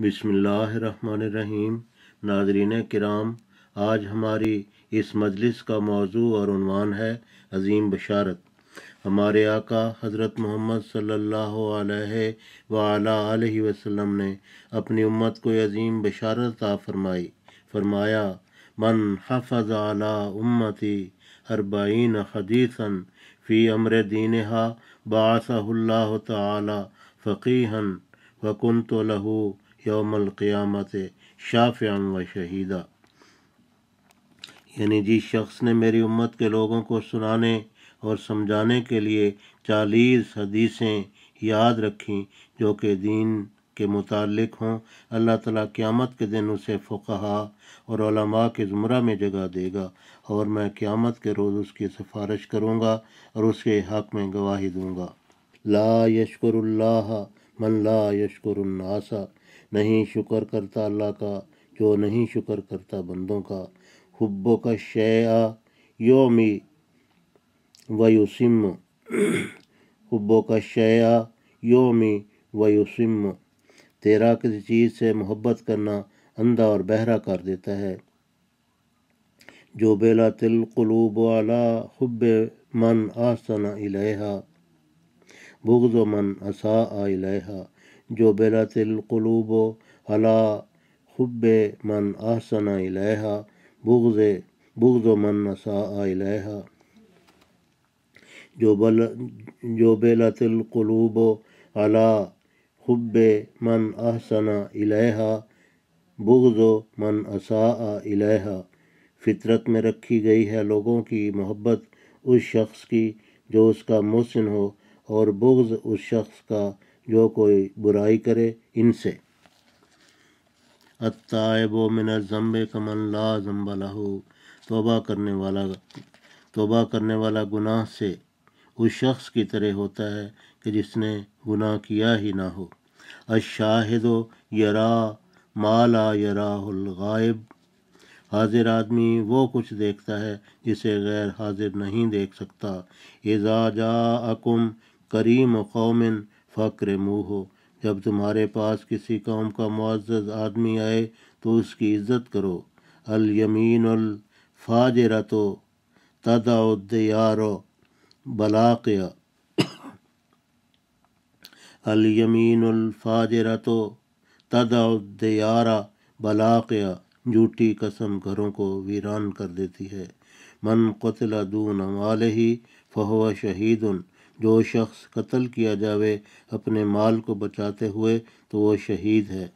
بسم اللہ الرحمن الرحیم۔ ناظرین کرام، آج ہماری اس مجلس کا موضوع اور عنوان ہے عظیم بشارت۔ ہمارے آقا حضرت محمد صلی اللہ علیہ وآلہ وسلم نے اپنی امت کو عظیم بشارت عطا فرمائی۔ فرمایا، من حفظ علی امتی اربعین حدیثا فی امر دینہا بعثہ اللہ تعالی فقیحا وکنت لہو یوم القیامت شافع و شہیدہ یعنی جس شخص نے میری امت کے لوگوں کو سنانے اور سمجھانے کے لیے چالیس حدیثیں یاد رکھیں جو کہ دین کے متعلق ہوں، اللہ تعالیٰ قیامت کے دن اسے فقہا اور علماء کے زمرہ میں جگہ دے گا اور میں قیامت کے روز اس کی سفارش کروں گا اور اس کے حق میں گواہی دوں گا۔ لا یشکر اللہ من لا یشکر الناسا نہیں شکر کرتا اللہ کا جو نہیں شکر کرتا بندوں کا؟ حبو کا شیعہ یومی ویوسم حبو کا شیعہ یومی ویوسم تیرا کسی چیز سے محبت کرنا اندھا اور بہرا کر دیتا ہے۔ جو بیلا تل قلوب والا حب من آسن الیہا، بغض من اسا الیہا۔ جو بلت القلوب علا حب من احسن الیہا، بغض بغض من نسا الیہا۔ جو بل، جو بلت القلوب علا حب من احسن الیہا، بغض من اسا الیہا۔ فطرت میں رکھی گئی ہے لوگوں کی محبت اس شخص کی جو اس کا محسن ہو، اور بغض اس شخص کا جو کوئی برائی کرے ان سے۔ اتائب و من ضمب کمن لا ضمب لہو توبہ کرنے والا، توبہ کرنے والا گناہ سے اس شخص کی طرح ہوتا ہے کہ جس نے گناہ کیا ہی نہ ہو۔ اشاہد و یرا مالا یرا الغائب۔ حاضر آدمی وہ کچھ دیکھتا ہے جسے غیر حاضر نہیں دیکھ سکتا۔ اذا جا اکم کریم قومن فقر منہ ہو۔ جب تمہارے پاس کسی قوم کا معزز آدمی آئے تو اس کی عزت کرو۔ الیمین الفاجر تو تدا دیار بلاقیہ۔ الیمین الفاجر تو تدا دیارہ بلاقیہ۔ جھوٹی قسم گھروں کو ویران کر دیتی ہے۔ من قتل دون والہ فہو شہید۔ جو شخص قتل کیا جاوے اپنے مال کو بچاتے ہوئے تو وہ شہید ہے۔